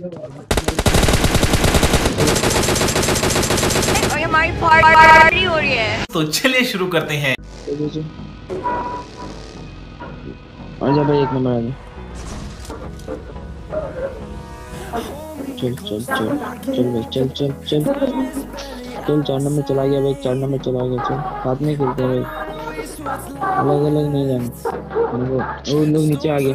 और हमारी पार्टी हो रही है। तो चलिए शुरू करते हैं। आ जा भाई एक नंबर आ जा। चल चल चल चल भाई चल चल चल। चल चार नंबर चला गया भाई चार नंबर चला गया चल। साथ में खेलते हैं भाई। अलग अलग नहीं जाना। वो लोग नीचे आ गए।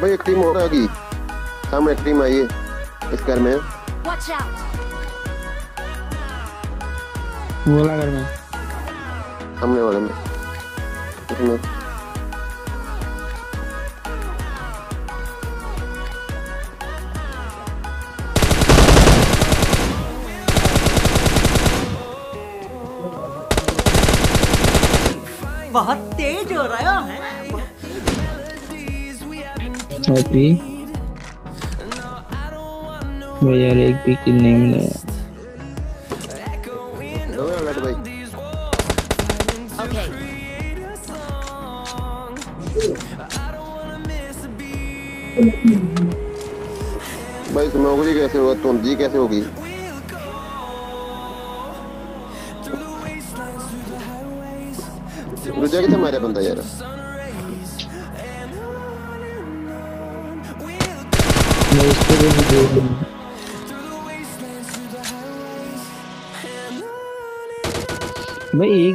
अब एक टीम और आ गई सामने एक टीम आई है इस घर में। बोला घर में। सामने वाले में। इसमें। बहुत तेज हो रहा है। हैप्पी भाई यार एक भी किल नहीं मिला दो अलर्ट भाई Okay. भाई स्मोकरी कैसे होगा तुंदी कैसे होगी दूजा कितने मारे बंदा यार knows what we're doing. May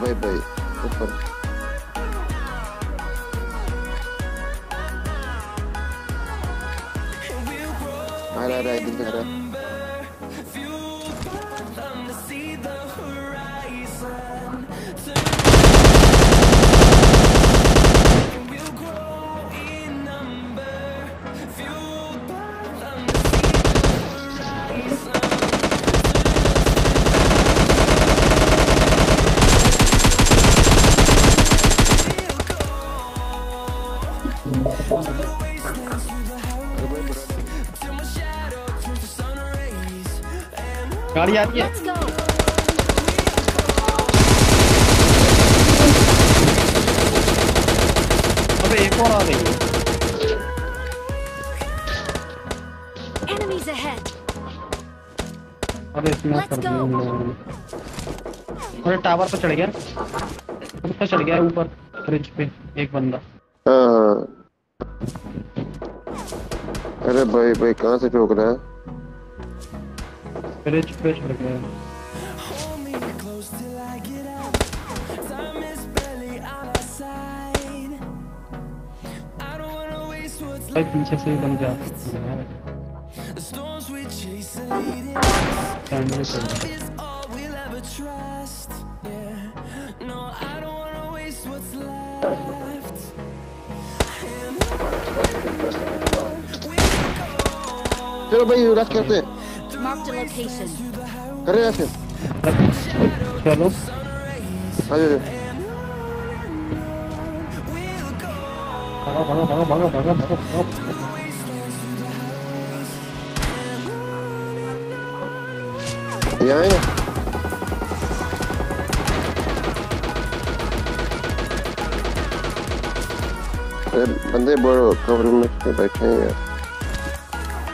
bye-bye. Ara, ara, gidin ara. गाड़ी आ रही है। अबे एक और आ गई। है Enemies ahead! अबे इसमें कर go. अरे टावर पे चढ़ गया। ऊपर चढ़ गया ऊपर। ब्रिज पे एक बंदा। हाँ। अरे भाई भाई कहाँ से ठोक रहा है? ब्रिज पे चढ़ गया भाई पीछे से ही बन जा कैमरे चल चलो भाई रश करते हैं Marked a location. कर रहे हैं रश चलो आ जाओ भागो भागो भागो भागो भागो भागो भागो ये आए ना अरे बंदे बड़ो कवर में से बैठे हैं यार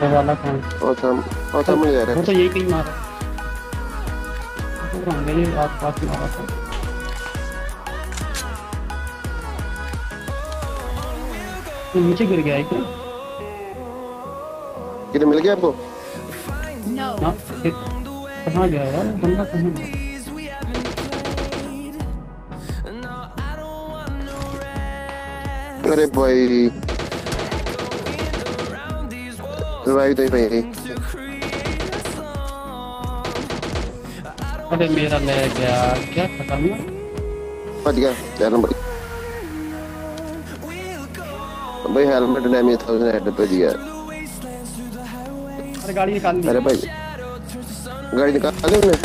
वो वाला कौन और साम और रहा है। तो यही कहीं मारा। तो मारा था वो नीचे गिर गया है क्या? किधर मिल गया आपको? कहाँ गया यार? बंदा कहाँ गया? अरे भाई। रिवाइव दे भाई। अरे मेरा ले गया। क्या खतरनाक बच गया। चार नंबर। भाई हेलमेट डैमेज था उसने हेड पे दिया। अरे गाड़ी निकाल ली अरे भाई गाड़ी निकाल ली उसने।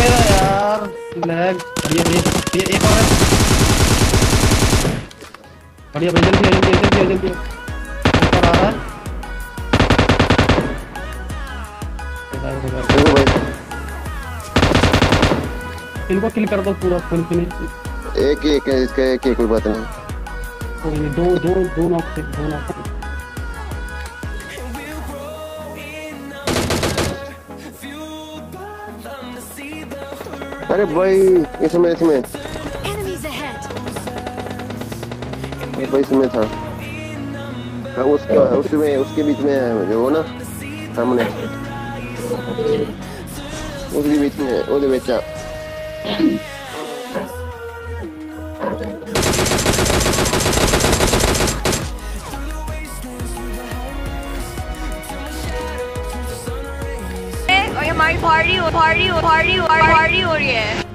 मेरा यार लैग बढ़िया बढ़िया एक और बढ़िया भाई जल्दी जल्दी जल्दी जल्दी। ऊपर आ रहा है। इनको किल कर दो पूरा फुल फिनिश एक एक है इसका एक ही कोई बात नहीं। कोई नहीं दो दो दो नॉक थे दो नॉक अरे भाई इसमें इसमें। ये भाई इसमें था हाँ उसका उसमें उसके बीच में है जो वो ना सामने उसके बीच में ਉਹਦੇ ਵਿੱਚ ਆ और ये हमारी पार्टी पार्टी पार्टी पार्टी हो रही है